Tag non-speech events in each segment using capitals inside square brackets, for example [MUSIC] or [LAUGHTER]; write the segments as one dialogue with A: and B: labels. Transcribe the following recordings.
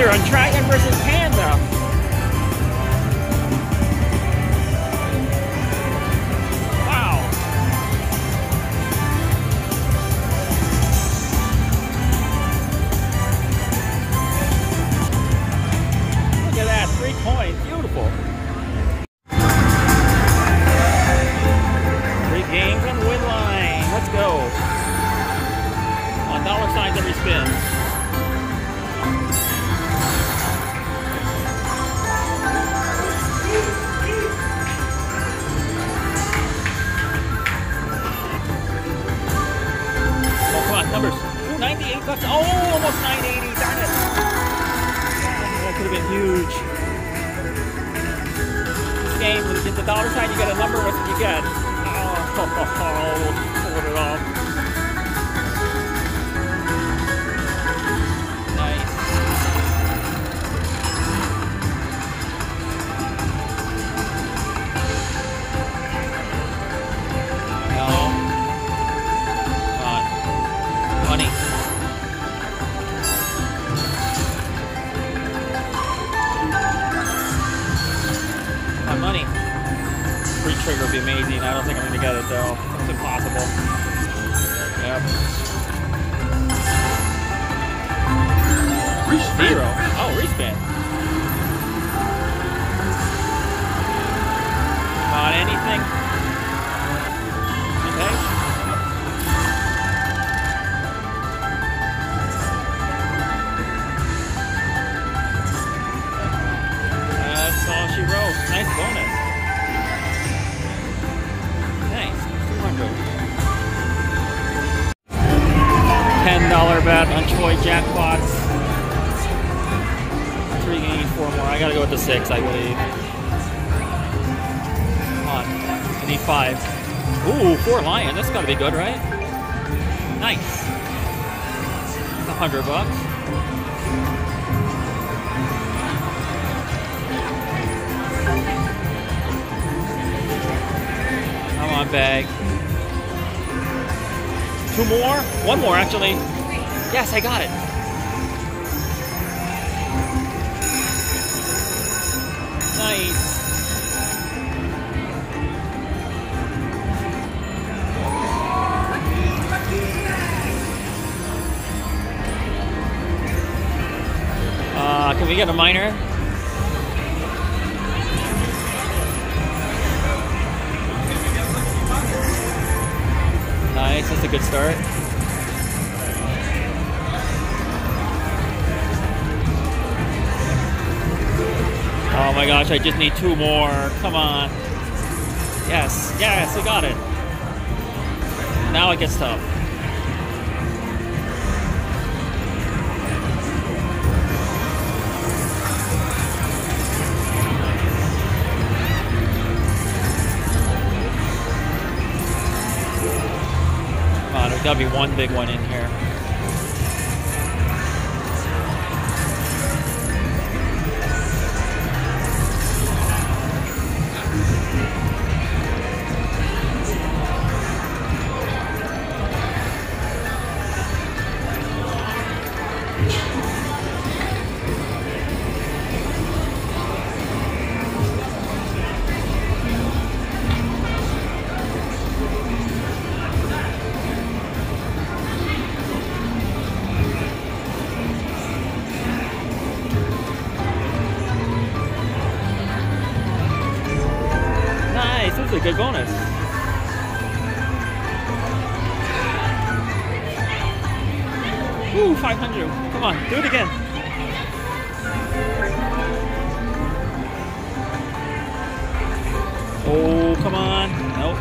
A: on Dragon versus Panda. Free trigger would be amazing. I don't think I'm gonna get it though. It's impossible. Yep. Zero. Oh, respin. On, anything? Jackpots. Three games, four more. I gotta go with the six, I believe. Come on. I need five. Ooh, four lion. That's gotta be good, right? Nice. A hundred bucks. Come on, bag. Two more? One more, actually. Yes, I got it. Nice. Uh, can we get a minor? Nice, that's a good start. Oh my gosh, I just need two more. Come on. Yes, yes, I got it. Now it gets tough. Come on, there's gotta be one big one in here. Nice, a good bonus. Ooh, 500. Come on, do it again. Oh, come on. Nope.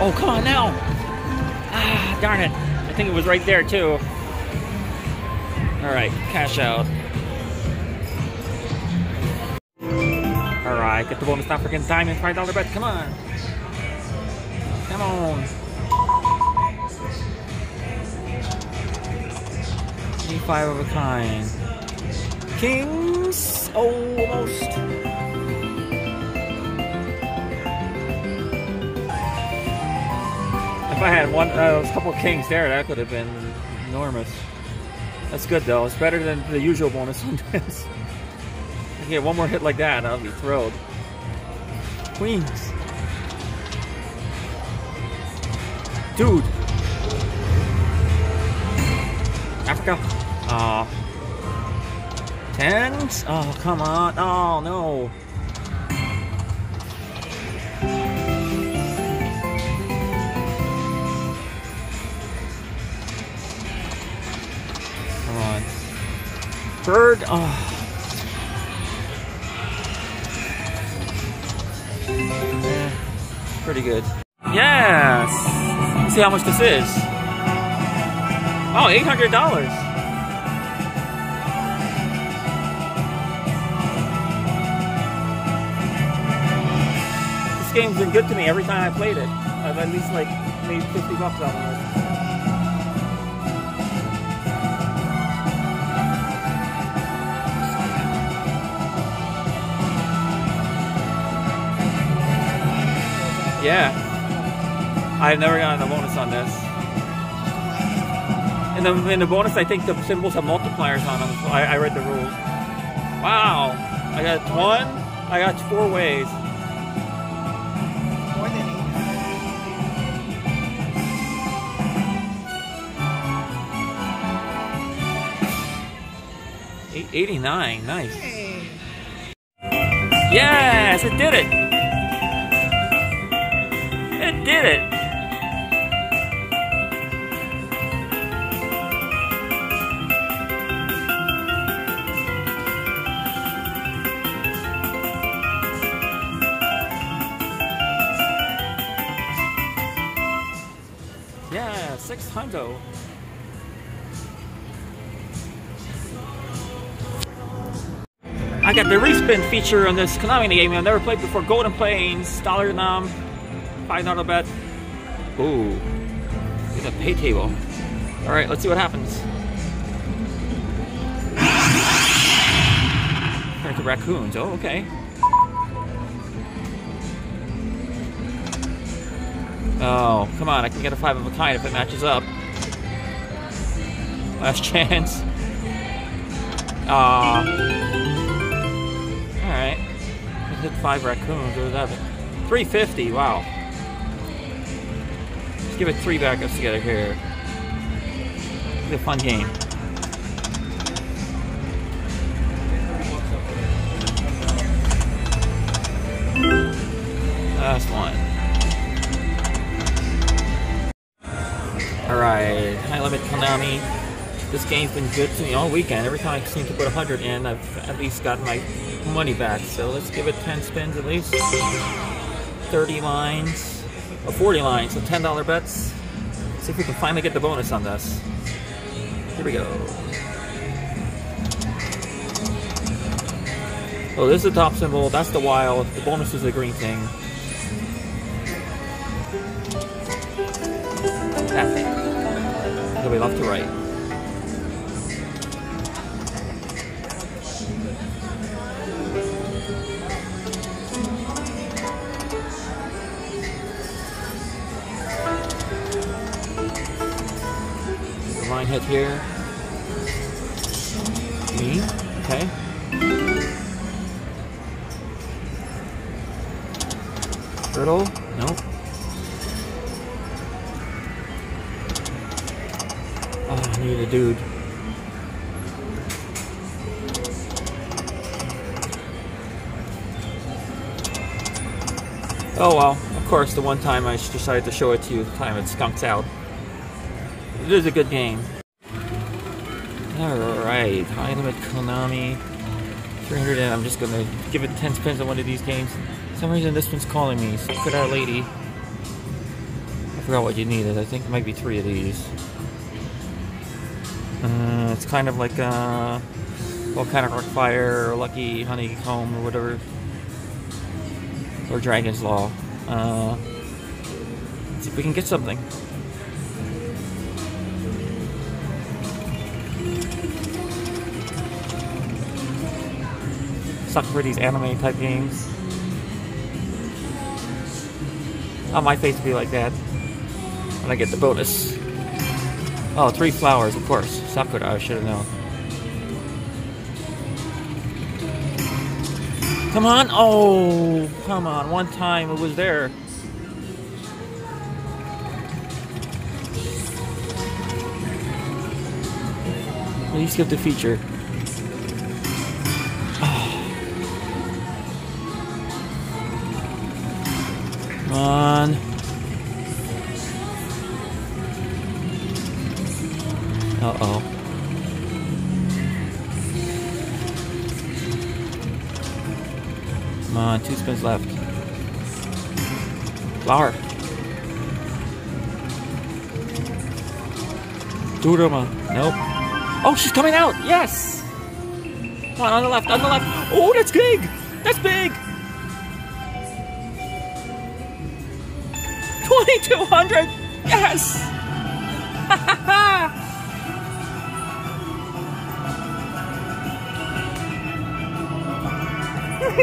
A: Oh, come on now. Ah, darn it. I think it was right there, too. All right, cash out. Right, get the bonus now. Freaking diamond, five dollar bet. Come on, come on. Need five of a kind. Kings, almost. If I had one, uh, a couple kings there, that could have been enormous. That's good though. It's better than the usual bonus [LAUGHS] on this. I get one more hit like that, I'll be thrilled. Queens. Dude. Africa. Aw. Uh, tens? Oh, come on. Oh, no. Come on. Bird. Oh. Eh, pretty good. Yes! See how much this is. Oh, $800. This game's been good to me every time I played it. I've at least like made 50 bucks off of it. Yeah. I've never gotten a bonus on this. In the, in the bonus, I think the symbols have multipliers on them. So I, I read the rules. Wow. I got one. I got four ways.
B: More than
A: Eight, 89. Nice. Yes, it did it. Did it. Yeah, six hundo. I got the respin feature on this Konami game I've never played before. Golden Plains, dollar nom, five dollar bet. Ooh, it's a pay table. All right, let's see what happens. There's the raccoons. Oh, okay. Oh, come on! I can get a five of a kind if it matches up. Last chance. Ah. Alright. Hit five raccoons. What was that? 350, wow. Let's give it three backups together here. It's a fun game. Last one. Alright, high limit Konami. This game's been good to me all weekend. Every time I seem to put 100 in, I've at least got my money back. So let's give it 10 spins at least. 30 lines, or 40 line, so $10 bets. See if we can finally get the bonus on this. Here we go. Oh, this is the top symbol. That's the wild. The bonus is the green thing. That thing. It'll be left to right. Hit here. Me. Okay. Turtle. Nope. Oh, I need a dude. Oh well, of course, the one time I decided to show it to you, the time it skunks out. It is a good game. Alright, high limit Konami. 300 and I'm just gonna give it 10 spins on one of these games. For some reason this one's calling me. Sakura Lady. I forgot what you needed. I think it might be three of these. Uh, it's kind of like uh, Volcanic Rock Fire or Lucky Honeycomb or whatever. Or Dragon's Law. Uh, see if we can get something. Suck for these anime type games. Want my face be like that when I get the bonus. Oh, three flowers, of course. Sakura, I should have known. Come on! Oh, come on. One time it was there. At least give the feature. Come on, two spins left. Flower. Daruma. Nope. Oh, she's coming out! Yes! Come on, on the left, on the left. Oh, that's big! That's big! 2200! Yes! [LAUGHS] we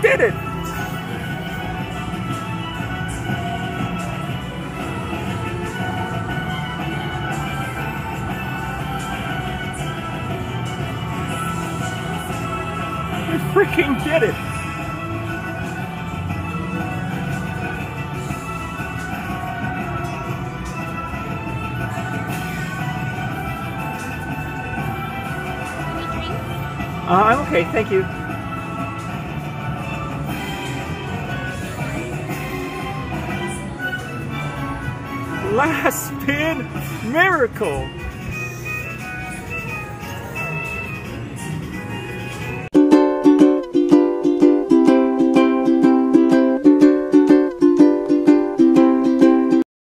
A: did it! We freaking did it! Uh, I'm okay, thank you. Last spin miracle!